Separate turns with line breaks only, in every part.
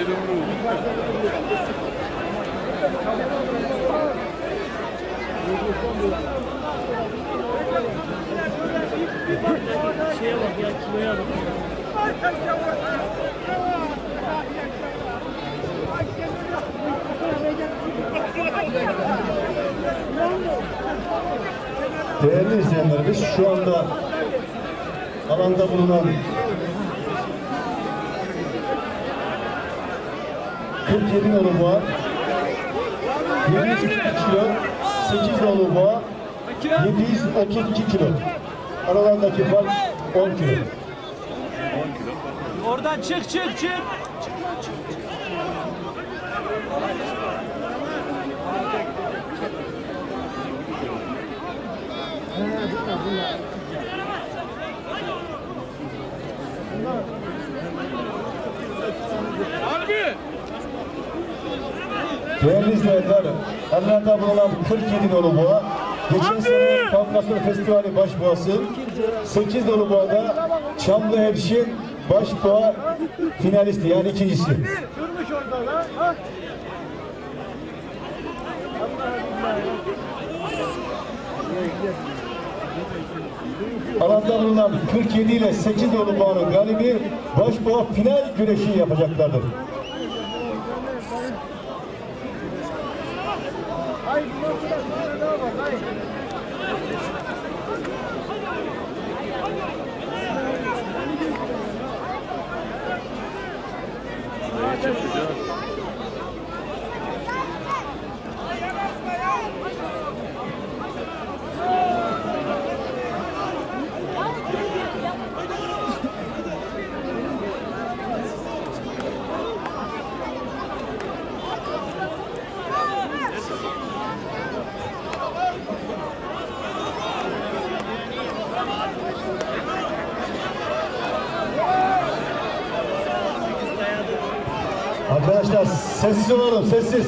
Hayırlı uğurlu Şeye bak ya kiloya bak. Değerli izleyenlerimiz şu anda alanda bulunan 47 nolu boğa 702 kilo 8 nolu boğa 732 kilo. Aralardaki fark 10 kilo.
Oradan çık çık çık.
Değerli izleyenler, Emrah'ta bulunan 47 nolu boğa, geçen sene Kafkasya Festivali baş boğası, 8 nolu boğada Çamlı Hemşin baş boğa finalisti yani ikincisi.
Durmuş orada lan.
Alanda bulunan 47 ile 8 nolu boğanın galibi baş boğa final güreşi yapacaklardır.
Sonra daha var. Hayır.
Arkadaşlar sessiz olalım, sessiz.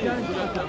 Denk, denk, denk.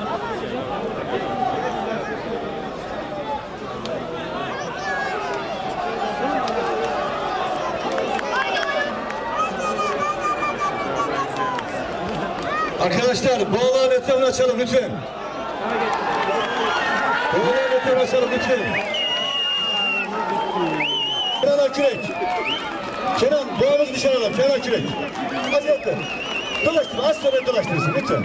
Arkadaşlar boğaların etrafını açalım lütfen. Boğaların etrafını açalım lütfen. Kenan Akürek. Kenan boğamızı dışarı alalım. Kenan Akürek. Hadi yaptı. Dolaştır. Az sonra dolaştırsın lütfen.